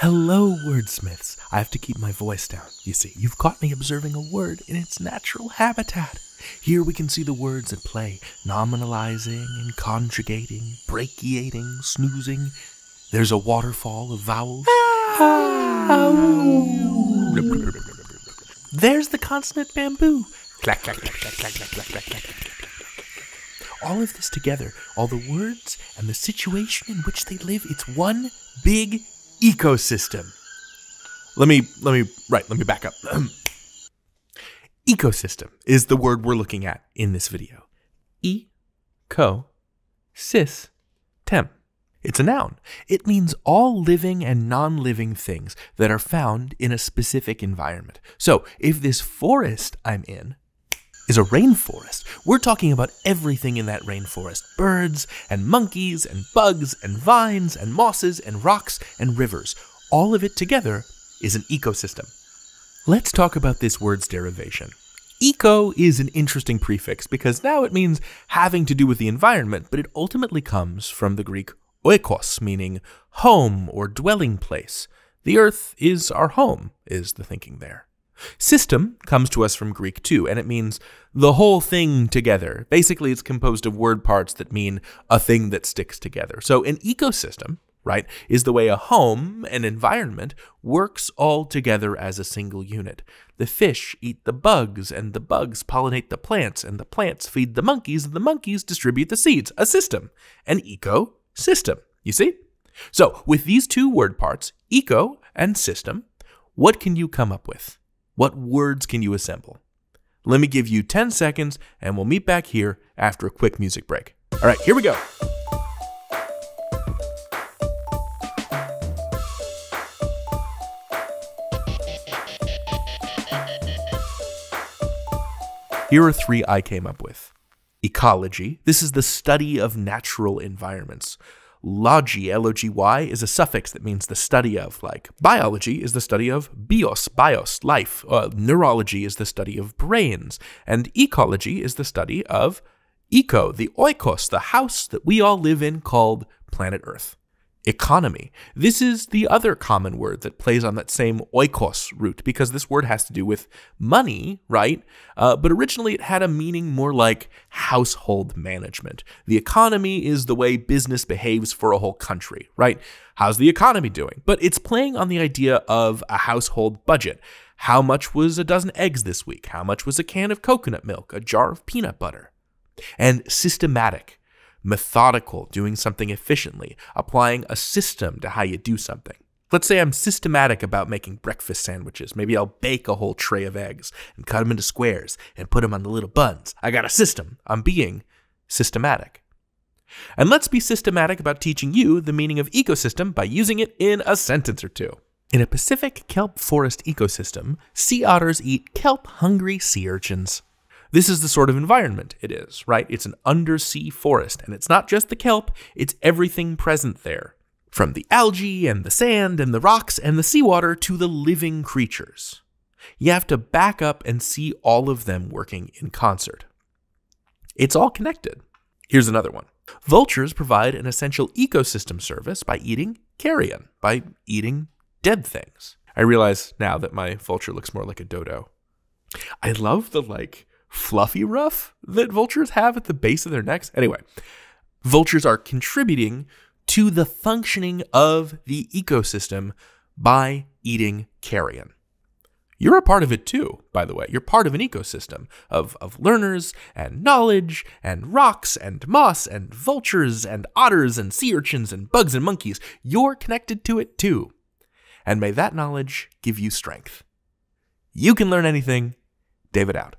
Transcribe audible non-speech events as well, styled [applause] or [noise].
Hello, wordsmiths. I have to keep my voice down. You see, you've caught me observing a word in its natural habitat. Here we can see the words at play nominalizing and conjugating, brachiating, snoozing. There's a waterfall of vowels. There's the consonant bamboo. All of this together, all the words and the situation in which they live, it's one big ecosystem. Let me let me right, let me back up. [clears throat] ecosystem is the word we're looking at in this video. E co sis tem. It's a noun. It means all living and non living things that are found in a specific environment. So, if this forest I'm in is a rainforest, we're talking about everything in that rainforest birds and monkeys and bugs and vines and mosses and rocks and rivers. All of it together is an ecosystem. Let's talk about this word's derivation. Eco is an interesting prefix because now it means having to do with the environment, but it ultimately comes from the Greek oikos, meaning home or dwelling place. The earth is our home, is the thinking there. System comes to us from Greek too, and it means the whole thing together. Basically, it's composed of word parts that mean a thing that sticks together. So, an ecosystem, right, is the way a home, an environment, works all together as a single unit. The fish eat the bugs, and the bugs pollinate the plants, and the plants feed the monkeys, and the monkeys distribute the seeds. A system, an ecosystem. You see? So, with these two word parts, eco and system, what can you come up with? What words can you assemble? Let me give you 10 seconds and we'll meet back here after a quick music break. All right, here we go. Here are three I came up with. Ecology. This is the study of natural environments. Logy, L O G Y, is a suffix that means the study of, like biology is the study of bios, bios, life. Uh, neurology is the study of brains. And ecology is the study of eco, the oikos, the house that we all live in called planet Earth economy. This is the other common word that plays on that same oikos root because this word has to do with money, right? Uh, but originally it had a meaning more like household management. The economy is the way business behaves for a whole country, right? How's the economy doing? But it's playing on the idea of a household budget. How much was a dozen eggs this week? How much was a can of coconut milk? A jar of peanut butter? And systematic methodical, doing something efficiently, applying a system to how you do something. Let's say I'm systematic about making breakfast sandwiches. Maybe I'll bake a whole tray of eggs and cut them into squares and put them on the little buns. I got a system. I'm being systematic. And let's be systematic about teaching you the meaning of ecosystem by using it in a sentence or two. In a Pacific kelp forest ecosystem, sea otters eat kelp hungry sea urchins. This is the sort of environment it is, right? It's an undersea forest, and it's not just the kelp, it's everything present there. From the algae and the sand and the rocks and the seawater to the living creatures. You have to back up and see all of them working in concert. It's all connected. Here's another one. Vultures provide an essential ecosystem service by eating carrion, by eating dead things. I realize now that my vulture looks more like a dodo. I love the like fluffy ruff that vultures have at the base of their necks. Anyway, vultures are contributing to the functioning of the ecosystem by eating carrion. You're a part of it too, by the way. You're part of an ecosystem of, of learners and knowledge and rocks and moss and vultures and otters and sea urchins and bugs and monkeys. You're connected to it too. And may that knowledge give you strength. You can learn anything. David out.